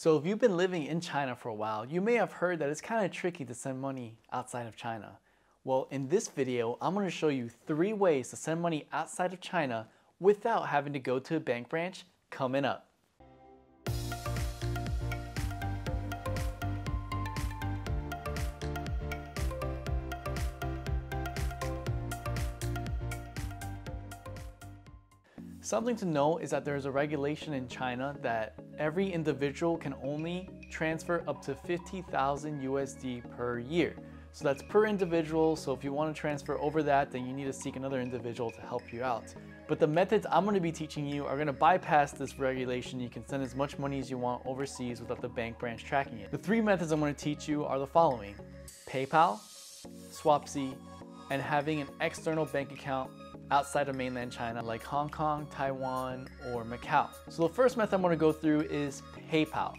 So if you've been living in China for a while, you may have heard that it's kind of tricky to send money outside of China. Well, in this video, I'm going to show you three ways to send money outside of China without having to go to a bank branch coming up. Something to note is that there is a regulation in China that every individual can only transfer up to 50,000 USD per year. So that's per individual, so if you want to transfer over that, then you need to seek another individual to help you out. But the methods I'm going to be teaching you are going to bypass this regulation. You can send as much money as you want overseas without the bank branch tracking it. The three methods I'm going to teach you are the following. PayPal, Swapsy, and having an external bank account outside of mainland China like Hong Kong, Taiwan, or Macau. So the first method I'm gonna go through is PayPal.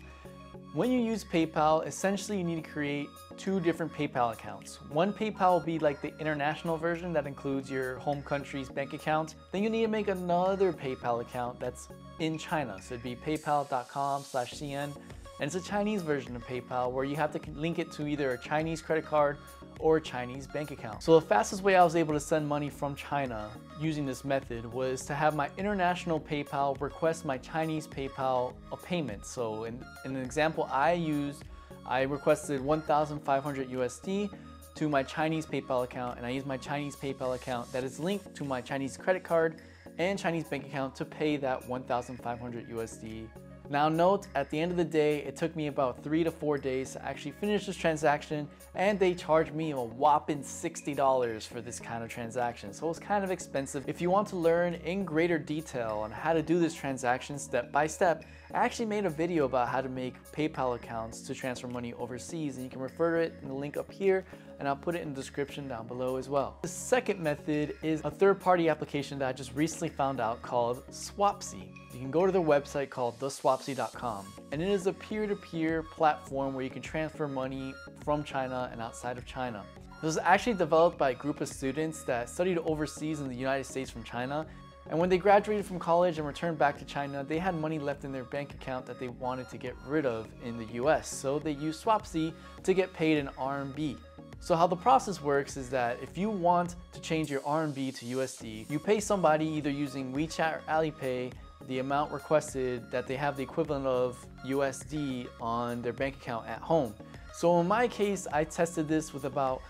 When you use PayPal, essentially you need to create two different PayPal accounts. One PayPal will be like the international version that includes your home country's bank account. Then you need to make another PayPal account that's in China. So it'd be paypal.com slash cn. And it's a Chinese version of PayPal where you have to link it to either a Chinese credit card or Chinese bank account. So the fastest way I was able to send money from China using this method was to have my international PayPal request my Chinese PayPal a payment. So in, in an example I used, I requested 1,500 USD to my Chinese PayPal account and I used my Chinese PayPal account that is linked to my Chinese credit card and Chinese bank account to pay that 1,500 USD now note, at the end of the day, it took me about three to four days to actually finish this transaction and they charged me a whopping $60 for this kind of transaction. So it was kind of expensive. If you want to learn in greater detail on how to do this transaction step by step, I actually made a video about how to make PayPal accounts to transfer money overseas and you can refer to it in the link up here and I'll put it in the description down below as well. The second method is a third-party application that I just recently found out called Swapsy. You can go to their website called theswapsy.com and it is a peer-to-peer -peer platform where you can transfer money from China and outside of China. This was actually developed by a group of students that studied overseas in the United States from China and when they graduated from college and returned back to China, they had money left in their bank account that they wanted to get rid of in the US. So they used Swapsy to get paid in RMB. So how the process works is that if you want to change your RMB to USD, you pay somebody either using WeChat or Alipay the amount requested that they have the equivalent of USD on their bank account at home. So in my case, I tested this with about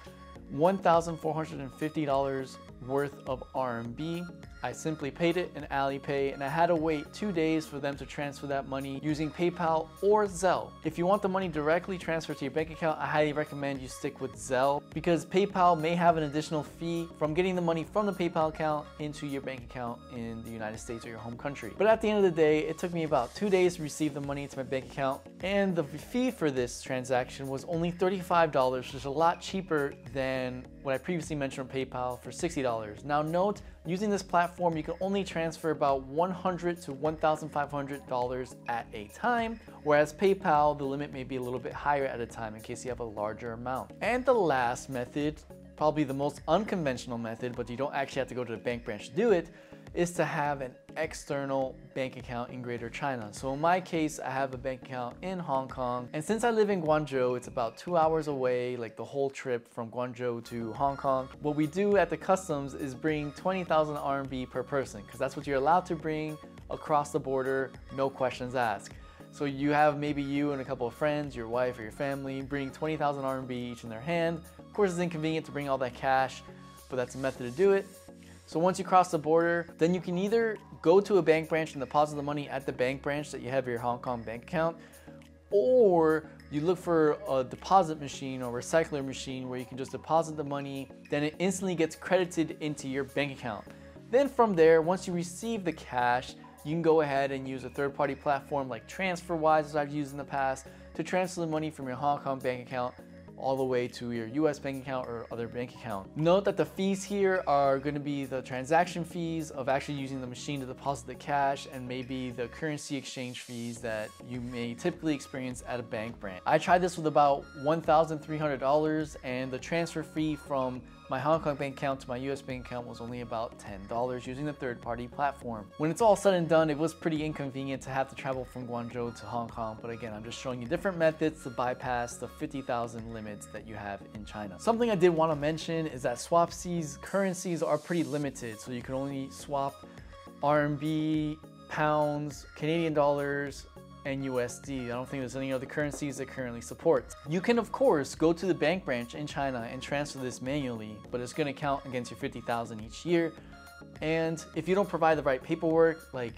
$1,450 worth of RMB I simply paid it in Alipay and I had to wait two days for them to transfer that money using PayPal or Zelle. If you want the money directly transferred to your bank account, I highly recommend you stick with Zelle because PayPal may have an additional fee from getting the money from the PayPal account into your bank account in the United States or your home country. But at the end of the day, it took me about two days to receive the money into my bank account and the fee for this transaction was only $35, which is a lot cheaper than what I previously mentioned on PayPal for $60. Now note, using this platform, you can only transfer about 100 to $1,500 at a time, whereas PayPal, the limit may be a little bit higher at a time in case you have a larger amount. And the last method, probably the most unconventional method, but you don't actually have to go to the bank branch to do it, is to have an external bank account in Greater China. So in my case, I have a bank account in Hong Kong. And since I live in Guangzhou, it's about two hours away, like the whole trip from Guangzhou to Hong Kong. What we do at the customs is bring 20,000 RMB per person, because that's what you're allowed to bring across the border, no questions asked. So you have maybe you and a couple of friends, your wife or your family, bring 20,000 RMB each in their hand. Of course, it's inconvenient to bring all that cash, but that's a method to do it. So once you cross the border, then you can either go to a bank branch and deposit the money at the bank branch that you have your Hong Kong bank account, or you look for a deposit machine or recycler machine where you can just deposit the money, then it instantly gets credited into your bank account. Then from there, once you receive the cash, you can go ahead and use a third-party platform like TransferWise as I've used in the past to transfer the money from your Hong Kong bank account all the way to your US bank account or other bank account. Note that the fees here are going to be the transaction fees of actually using the machine to deposit the cash and maybe the currency exchange fees that you may typically experience at a bank branch. I tried this with about $1,300 and the transfer fee from my Hong Kong bank account to my US bank account was only about $10 using the third party platform. When it's all said and done, it was pretty inconvenient to have to travel from Guangzhou to Hong Kong, but again, I'm just showing you different methods to bypass the 50,000 limits that you have in China. Something I did want to mention is that Swapsy's currencies are pretty limited, so you can only swap RMB, pounds, Canadian dollars, and USD. I don't think there's any other currencies it currently supports. You can of course go to the bank branch in China and transfer this manually, but it's gonna count against your 50,000 each year. And if you don't provide the right paperwork, like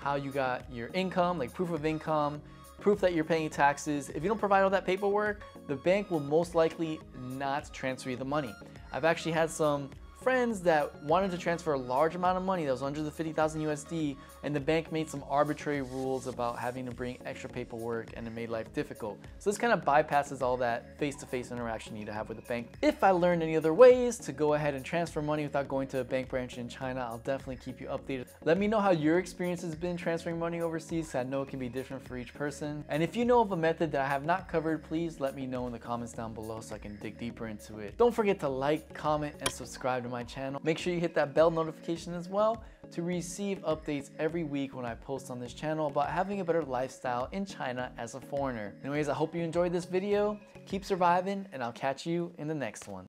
how you got your income, like proof of income, proof that you're paying taxes, if you don't provide all that paperwork, the bank will most likely not transfer you the money. I've actually had some friends that wanted to transfer a large amount of money that was under the 50,000 USD and the bank made some arbitrary rules about having to bring extra paperwork and it made life difficult. So this kind of bypasses all that face-to-face -face interaction you need to have with the bank. If I learned any other ways to go ahead and transfer money without going to a bank branch in China, I'll definitely keep you updated. Let me know how your experience has been transferring money overseas. I know it can be different for each person. And if you know of a method that I have not covered, please let me know in the comments down below so I can dig deeper into it. Don't forget to like, comment, and subscribe to my my channel. Make sure you hit that bell notification as well to receive updates every week when I post on this channel about having a better lifestyle in China as a foreigner. Anyways, I hope you enjoyed this video. Keep surviving and I'll catch you in the next one.